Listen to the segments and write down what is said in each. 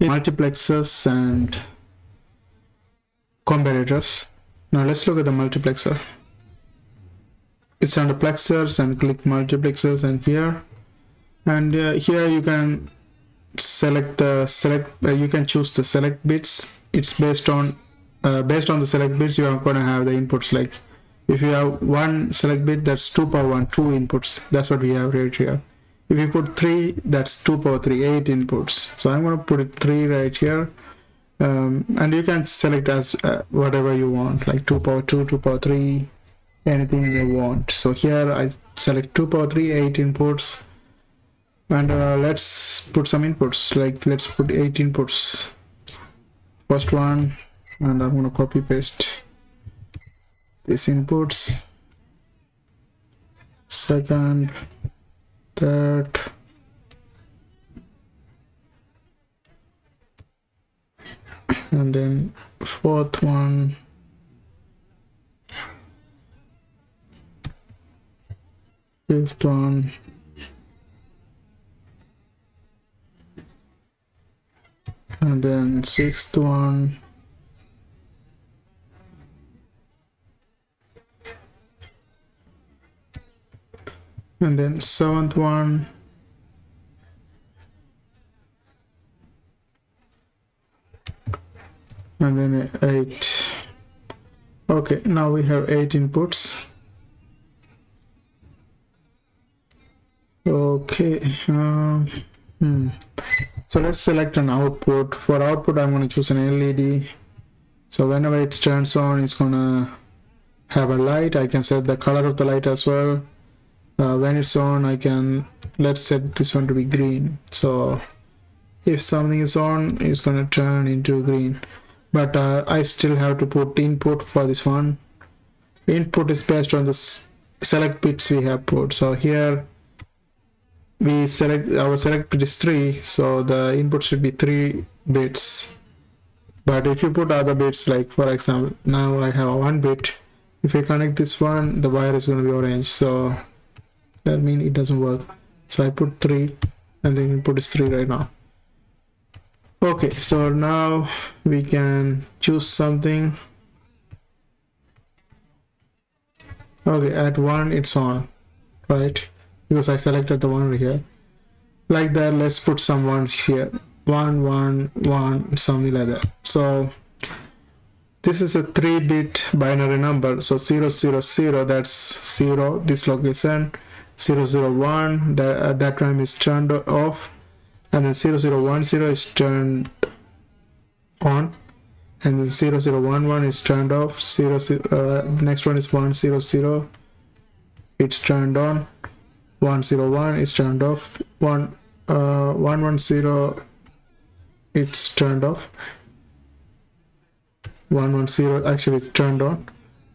multiplexers and comparators now let's look at the multiplexer. It's under plexers and click multiplexers and here. And uh, here you can select the select uh, you can choose the select bits. It's based on uh, based on the select bits you are going to have the inputs. Like if you have one select bit that's 2 power 1 2 inputs. That's what we have right here if you put 3 that's 2 power 3 8 inputs. So i'm going to put it 3 right here. Um, and you can select as uh, whatever you want like 2 power 2 2 power 3 anything you want. So here i select 2 power 3 8 inputs. And uh, let's put some inputs like let's put 8 inputs. First one and i'm going to copy paste these inputs. Second third and then fourth one. Fifth one. And then sixth one and then seventh one. And then eight. Okay now we have eight inputs. Okay um, hmm. so let's select an output. For output i'm going to choose an led so whenever it turns on it's gonna have a light. I can set the color of the light as well uh, when it's on I can let's set this one to be green. So if something is on it's gonna turn into green. But uh, I still have to put input for this one. Input is based on the select bits we have put. So here we select our select bit is 3 so the input should be 3 bits. But if you put other bits like for example now I have one bit. If I connect this one the wire is going to be orange. So that means it doesn't work. So I put 3 and then input is 3 right now. Okay so now we can choose something. Okay at 1 it's on right? Because I selected the one here. Like that let's put some ones here. One one one something like that. So this is a 3-bit binary number. So 000 that's 0 this location 001 that uh, that time is turned off. And then 0010 is turned on. And then 0011 is turned off. 0, uh, next one is 100 it's turned on. 101 is turned off. 1 uh, 110 it's turned off. 110 actually it's turned on.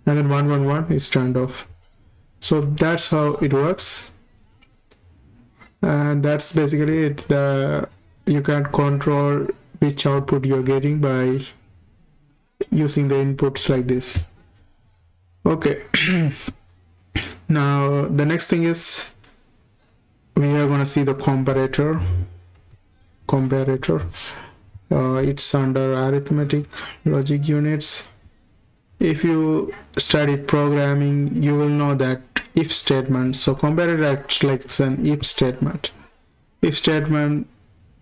And then 111 is turned off so that's how it works. And that's basically it. The you can control which output you're getting by using the inputs like this. Okay. Now the next thing is we are going to see the comparator. Comparator. Uh, it's under arithmetic logic units. If you studied programming you will know that if statement so comparator acts like an if statement. If statement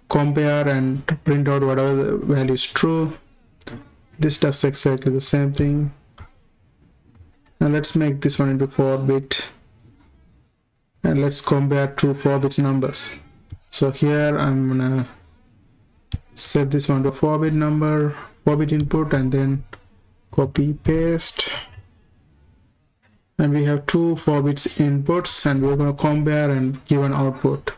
compare and print out whatever the value is true. This does exactly the same thing. Now let's make this one into 4 bit. And let's compare two 4 bit numbers. So here i'm gonna set this one to 4 bit number 4 bit input and then copy paste and we have two 4 bits inputs and we're going to compare and give an output.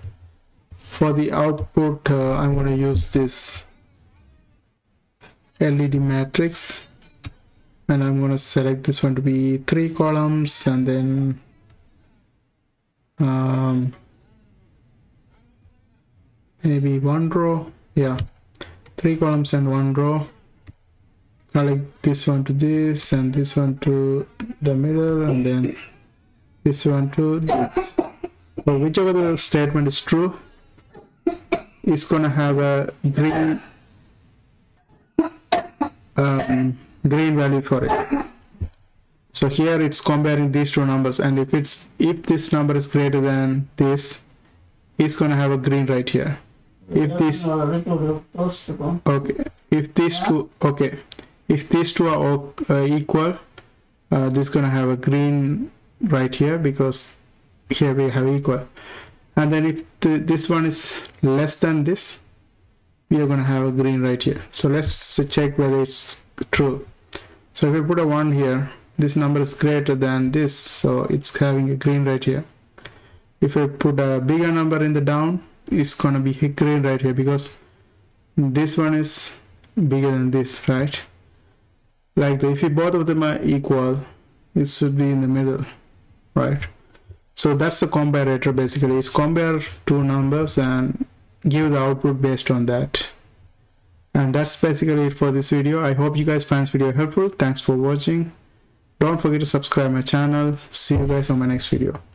For the output uh, I'm going to use this LED matrix and I'm going to select this one to be three columns and then um, maybe one row. Yeah three columns and one row connect this one to this and this one to the middle and then this one to this. So whichever the statement is true it's gonna have a green um, green value for it. So here it's comparing these two numbers and if it's if this number is greater than this it's gonna have a green right here. If this okay if these two okay if these two are uh, equal uh, this is gonna have a green right here because here we have equal. And then if the, this one is less than this we are going to have a green right here. So let's check whether it's true. So if we put a 1 here this number is greater than this so it's having a green right here. If I put a bigger number in the down it's going to be green right here because this one is bigger than this right like the, if both of them are equal it should be in the middle right? So that's the comparator basically. Is compare two numbers and give the output based on that. And that's basically it for this video. I hope you guys find this video helpful. Thanks for watching. Don't forget to subscribe my channel. See you guys on my next video